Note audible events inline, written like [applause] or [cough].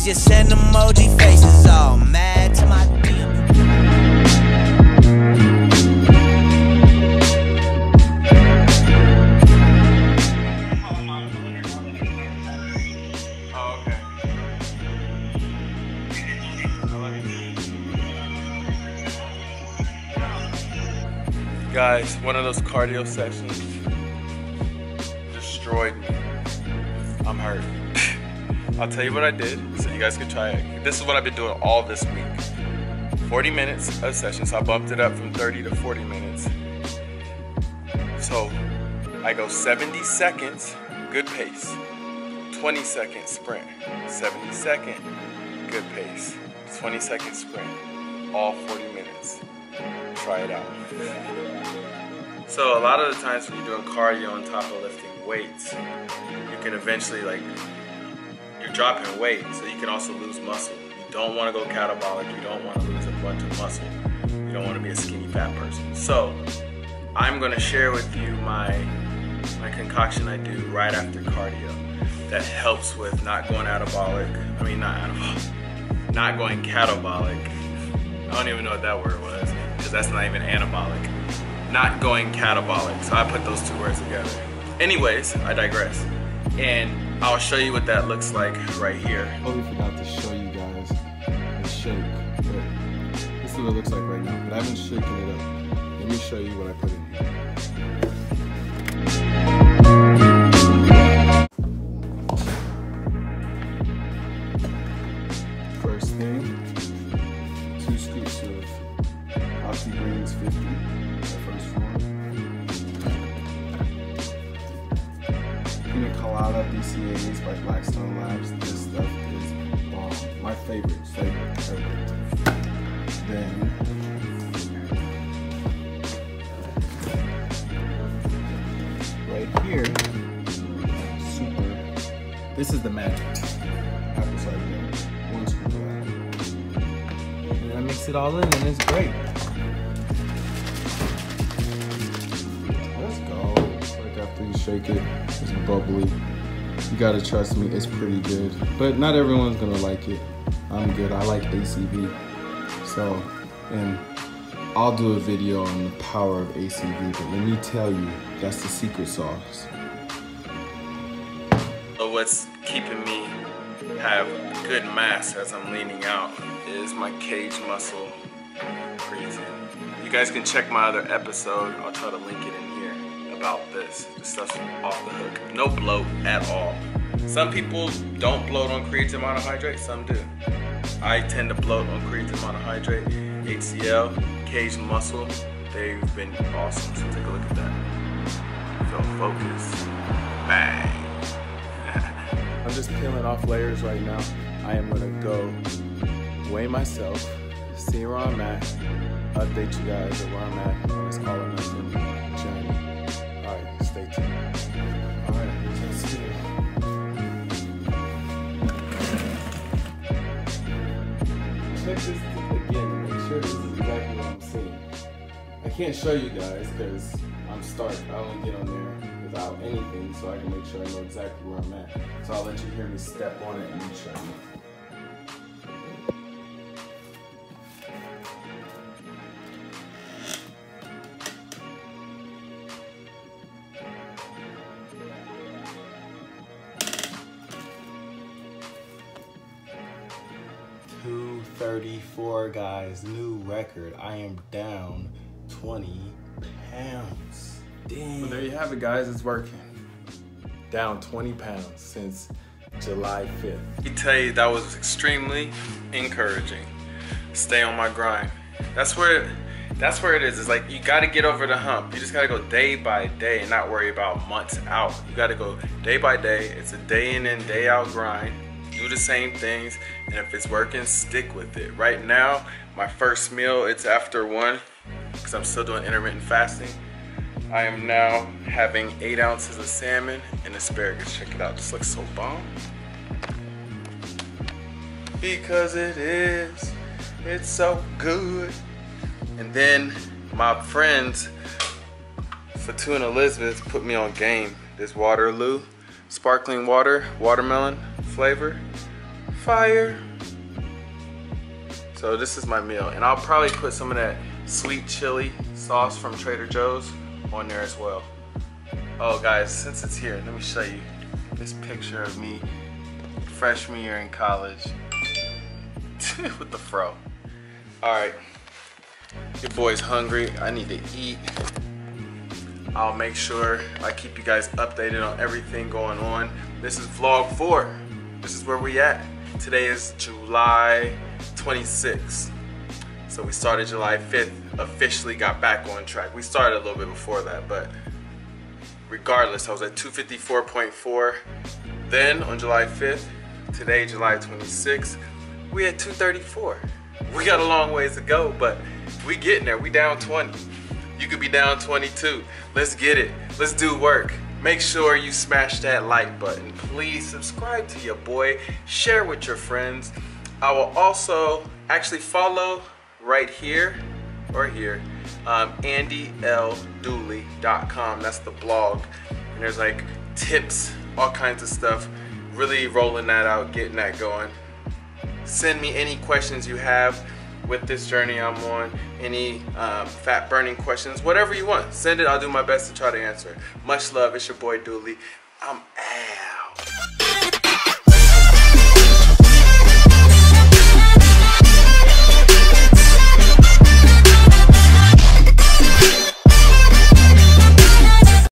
DMs, you send emoji faces all mad to my. Guys, one of those cardio sessions destroyed me. I'm hurt. I'll tell you what I did so you guys can try it. This is what I've been doing all this week 40 minutes of session, so I bumped it up from 30 to 40 minutes. So I go 70 seconds, good pace. 20 second sprint, 70 second, good pace. 20 second sprint, all 40 minutes. Try it out. So a lot of the times when you're doing cardio on top of lifting weights, you can eventually like you're dropping weight, so you can also lose muscle. You don't want to go catabolic. You don't want to lose a bunch of muscle. You don't want to be a skinny fat person. So I'm going to share with you my my concoction I do right after cardio that helps with not going anabolic. I mean, not anabolic, [sighs] not going catabolic. I don't even know what that word was because that's not even anabolic. Not going catabolic. So I put those two words together. Anyways, I digress. And I'll show you what that looks like right here. Totally forgot to show you guys the shake. This is what it looks like right now. But I haven't shaken it up. Let me show you what I put in By Blackstone Labs. This stuff is bomb. My favorite favorite, ever. Then right here, super. This is the magic. Apple cider vinegar. One. And I mix it all in and it's great. Let's go. Shake it, it's bubbly. You gotta trust me, it's pretty good. But not everyone's gonna like it. I'm good. I like ACV. So, and I'll do a video on the power of ACV, but let me tell you, that's the secret sauce. So what's keeping me have good mass as I'm leaning out is my Kaged Muscle creatine. You guys can check my other episode. I'll try to link it in about this. This stuff's off the hook. No bloat at all. Some people don't bloat on creatine monohydrate, some do. I tend to bloat on creatine monohydrate, HCL, Kaged Muscle. They've been awesome, so take a look at that. So focus, bang. [laughs] I'm just peeling off layers right now. I am gonna go weigh myself, see where I'm at, update you guys of where I'm at on journey. Again make sure this is exactly what I'm seeing. I can't show you guys because I'm stark. I only get on there without anything so I can make sure I know exactly where I'm at. So I'll let you hear me step on it and show sure 34 guys, new record. I am down 20 pounds. Damn. Well, there you have it, guys. It's working. Down 20 pounds since July 5th. Let tell you, that was extremely encouraging. Stay on my grind. That's where. That's where it is. It's like you gotta get over the hump. You just gotta go day by day and not worry about months out. You gotta go day by day. It's a day in and day out grind. Do the same things, and if it's working, stick with it. Right now, my first meal, it's after one, because I'm still doing intermittent fasting. I am now having eight ounces of salmon and asparagus. Check it out. This looks so bomb. Because it is. It's so good. And then my friends, Fatou and Elizabeth, put me on game. This Waterloo sparkling water, watermelon flavor. Fire. So this is my meal. And I'll probably put some of that sweet chili sauce from Trader Joe's on there as well. Oh guys, since it's here, let me show you this picture of me freshman year in college [laughs] with the fro. All right, your boy's hungry. I need to eat. I'll make sure I keep you guys updated on everything going on. This is vlog four. This is where we at. Today is July 26th. So we started July 5th, officially got back on track. We started a little bit before that, but regardless, I was at 254.4 then on July 5th. Today, July 26th, we at 234. We got a long ways to go, but we getting there. We down 20. You could be down 22. Let's get it. Let's do work. Make sure you smash that like button. Please subscribe to your boy. Share with your friends. I will also actually follow right here or here um, andyldooley.com. That's the blog. And there's like tips, all kinds of stuff. Really rolling that out, getting that going. Send me any questions you have with this journey I'm on, any um, fat burning questions, whatever you want. Send it, I'll do my best to try to answer. it. Much love, it's your boy Dooley. I'm out.